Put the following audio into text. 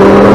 you